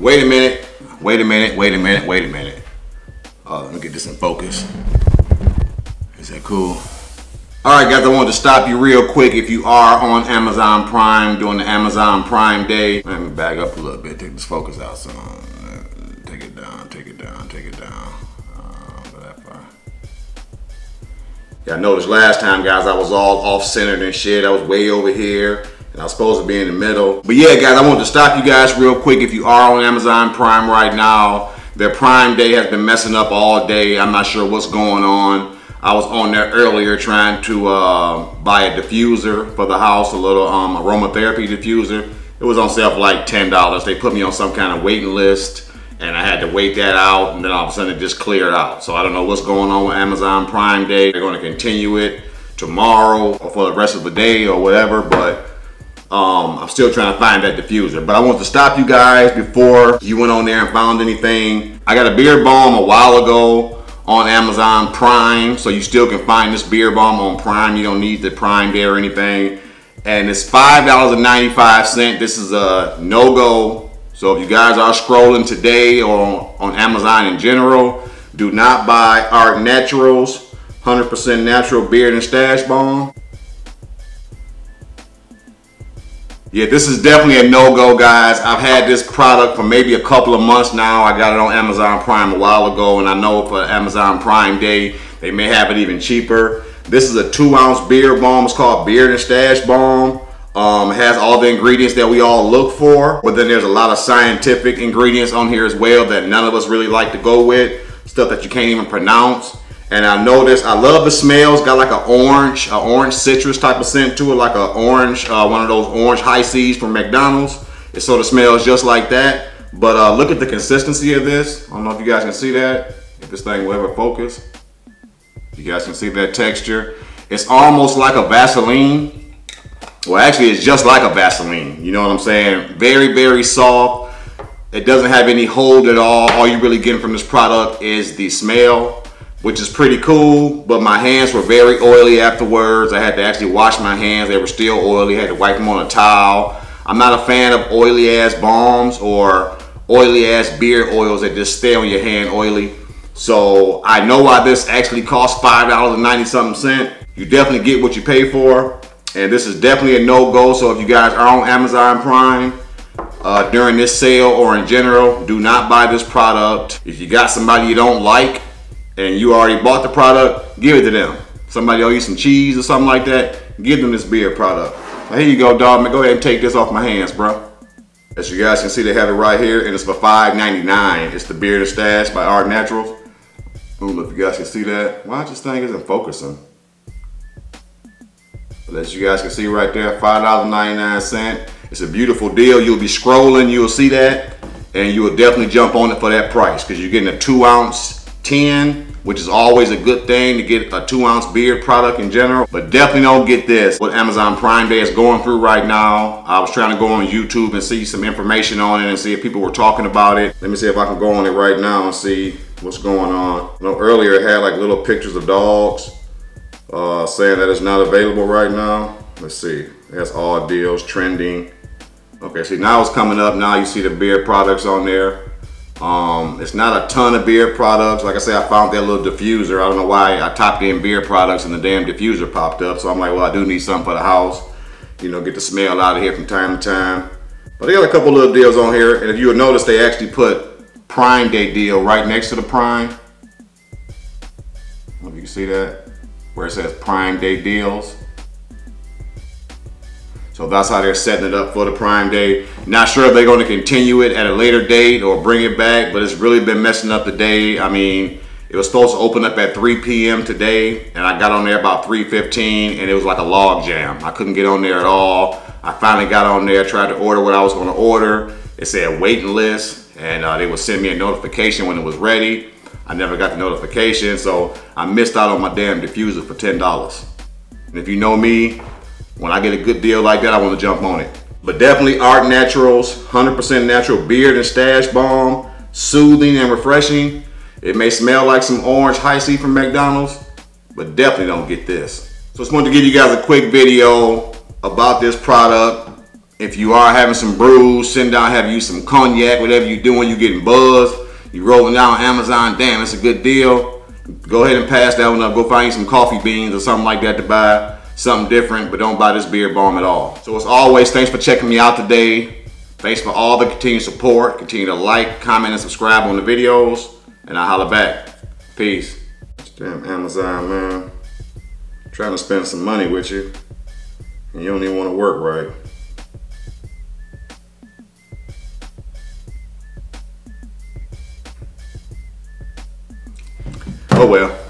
Wait a minute, wait a minute, wait a minute, wait a minute. Oh, let me get this in focus. Is that cool? All right, guys, I wanted to stop you real quick. If you are on Amazon Prime during the Amazon Prime Day, let me back up a little bit, take this focus out some. Take it down, take it down, take it down. Uh, far. Yeah, I noticed last time, guys, I was all off-centered and shit. I was way over here and I was supposed to be in the middle. But yeah, guys, I want to stop you guys real quick. If you are on Amazon Prime right now, their Prime Day has been messing up all day. I'm not sure what's going on. I was on there earlier trying to uh, buy a diffuser for the house, a little um, aromatherapy diffuser. It was on sale for like $10. They put me on some kind of waiting list and I had to wait that out and then all of a sudden it just cleared out. So I don't know what's going on with Amazon Prime Day. They're going to continue it tomorrow or for the rest of the day or whatever, but um, I'm still trying to find that diffuser, but I want to stop you guys before you went on there and found anything. I got a beard balm a while ago on Amazon Prime, so you still can find this beard balm on Prime. You don't need the Prime Day or anything. And it's $5.95. This is a no-go. So if you guys are scrolling today or on Amazon in general, do not buy Art Naturals 100% natural beard and stash balm. Yeah, this is definitely a no-go, guys. I've had this product for maybe a couple of months now. I got it on Amazon Prime a while ago, and I know for Amazon Prime Day, they may have it even cheaper. This is a two-ounce beard balm. It's called Beard and Stash Balm. Um, it has all the ingredients that we all look for, but then there's a lot of scientific ingredients on here as well that none of us really like to go with. Stuff that you can't even pronounce. And I noticed, I love the smells. Got like an orange, an orange citrus type of scent to it, like an orange, uh, one of those orange Hi-Cs from McDonald's. It sort of smells just like that. But uh, look at the consistency of this. I don't know if you guys can see that. If this thing will ever focus. You guys can see that texture. It's almost like a Vaseline. Well, actually, it's just like a Vaseline. You know what I'm saying? Very, very soft. It doesn't have any hold at all. All you're really getting from this product is the smell which is pretty cool, but my hands were very oily afterwards. I had to actually wash my hands. They were still oily. I had to wipe them on a towel. I'm not a fan of oily ass balms or oily ass beard oils that just stay on your hand oily. So I know why this actually costs five dollars and ninety something cent. You definitely get what you pay for. And this is definitely a no-go. So if you guys are on Amazon Prime, uh, during this sale or in general, do not buy this product. If you got somebody you don't like, and you already bought the product, give it to them. Somebody owe you some cheese or something like that, give them this beer product. Now, here you go, dog. Man, go ahead and take this off my hands, bro. As you guys can see, they have it right here, and it's for $5.99. It's the Beard and Stash by Art Naturals. Ooh, if you guys can see that. Why this thing isn't focusing? But as you guys can see right there, $5.99. It's a beautiful deal. You'll be scrolling, you'll see that, and you will definitely jump on it for that price because you're getting a two ounce 10, which is always a good thing to get a two ounce beard product in general. But definitely don't get this. What Amazon Prime Day is going through right now. I was trying to go on YouTube and see some information on it and see if people were talking about it. Let me see if I can go on it right now and see what's going on. You know, earlier it had like little pictures of dogs uh, saying that it's not available right now. Let's see. that's all deals, trending. Okay, see now it's coming up. Now you see the beard products on there. Um, it's not a ton of beer products. Like I say, I found that little diffuser. I don't know why I typed in beer products and the damn diffuser popped up. So I'm like, well, I do need something for the house. You know, get the smell out of here from time to time. But they got a couple little deals on here. And if you would notice, they actually put Prime Day deal right next to the Prime. if you can see that, where it says Prime Day deals. So that's how they're setting it up for the Prime Day. Not sure if they're going to continue it at a later date or bring it back, but it's really been messing up the day. I mean, it was supposed to open up at 3 p.m. today, and I got on there about 3.15, and it was like a log jam. I couldn't get on there at all. I finally got on there, tried to order what I was going to order. It said waiting list, and uh, they would send me a notification when it was ready. I never got the notification, so I missed out on my damn diffuser for $10. And if you know me, when I get a good deal like that, I want to jump on it. But definitely Art Naturals, 100% natural beard and stash balm, soothing and refreshing. It may smell like some orange Hi-C from McDonald's, but definitely don't get this. So just wanted to give you guys a quick video about this product if you are having some brews, sitting down, have you some cognac, whatever you're doing, you're getting buzzed, you're rolling down Amazon, damn, it's a good deal. Go ahead and pass that one up. Go find you some coffee beans or something like that to buy. Something different, but don't buy this beard bomb at all. So as always, thanks for checking me out today. Thanks for all the continued support. Continue to like, comment, and subscribe on the videos. And I'll holla back. Peace. Damn Amazon, man. trying to spend some money with you. And you don't even want to work right. Oh well.